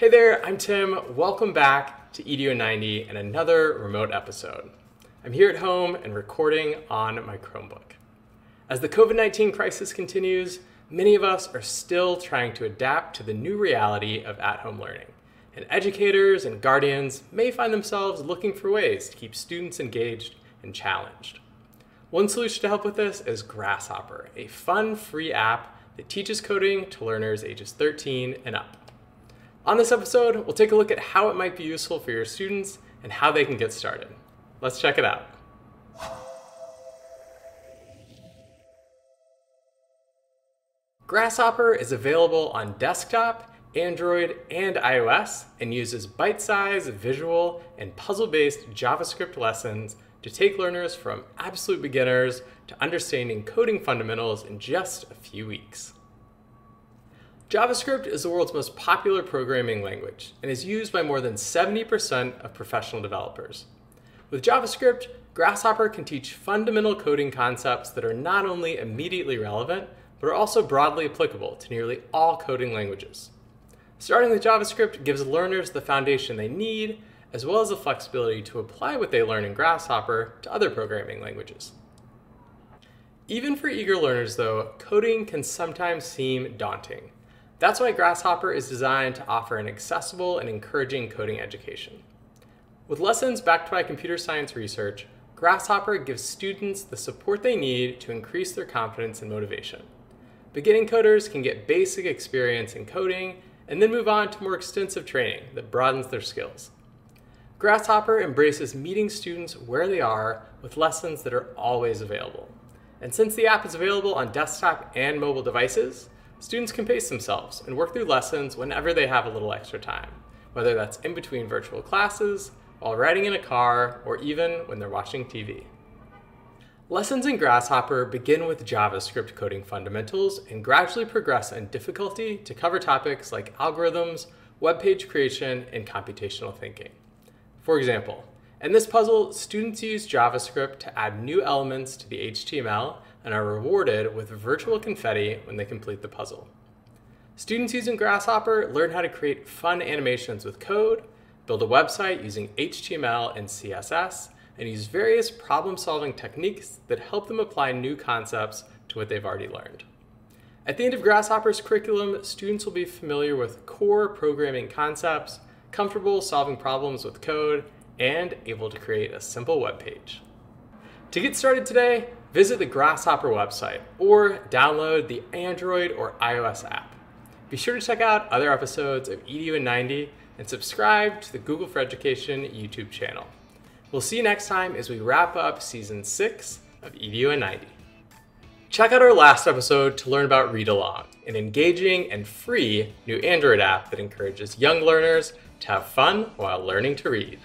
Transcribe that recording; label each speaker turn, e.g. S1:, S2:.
S1: Hey there, I'm Tim. Welcome back to EDU 90 and another remote episode. I'm here at home and recording on my Chromebook. As the COVID 19 crisis continues, many of us are still trying to adapt to the new reality of at home learning, and educators and guardians may find themselves looking for ways to keep students engaged and challenged. One solution to help with this is Grasshopper, a fun free app that teaches coding to learners ages 13 and up. On this episode, we'll take a look at how it might be useful for your students and how they can get started. Let's check it out. Grasshopper is available on desktop, Android, and iOS and uses bite-sized, visual, and puzzle-based JavaScript lessons to take learners from absolute beginners to understanding coding fundamentals in just a few weeks. JavaScript is the world's most popular programming language and is used by more than 70% of professional developers. With JavaScript, Grasshopper can teach fundamental coding concepts that are not only immediately relevant, but are also broadly applicable to nearly all coding languages. Starting with JavaScript gives learners the foundation they need, as well as the flexibility to apply what they learn in Grasshopper to other programming languages. Even for eager learners though, coding can sometimes seem daunting. That's why Grasshopper is designed to offer an accessible and encouraging coding education. With lessons backed by computer science research, Grasshopper gives students the support they need to increase their confidence and motivation. Beginning coders can get basic experience in coding and then move on to more extensive training that broadens their skills. Grasshopper embraces meeting students where they are with lessons that are always available. And since the app is available on desktop and mobile devices, Students can pace themselves and work through lessons whenever they have a little extra time, whether that's in between virtual classes, while riding in a car, or even when they're watching TV. Lessons in Grasshopper begin with JavaScript coding fundamentals and gradually progress in difficulty to cover topics like algorithms, web page creation, and computational thinking. For example, in this puzzle, students use JavaScript to add new elements to the HTML and are rewarded with virtual confetti when they complete the puzzle. Students using Grasshopper learn how to create fun animations with code, build a website using HTML and CSS, and use various problem-solving techniques that help them apply new concepts to what they've already learned. At the end of Grasshopper's curriculum, students will be familiar with core programming concepts, comfortable solving problems with code, and able to create a simple web page. To get started today, visit the Grasshopper website or download the Android or iOS app. Be sure to check out other episodes of EDU in 90 and subscribe to the Google for Education YouTube channel. We'll see you next time as we wrap up season 6 of EDU in 90. Check out our last episode to learn about Read Along, an engaging and free new Android app that encourages young learners to have fun while learning to read.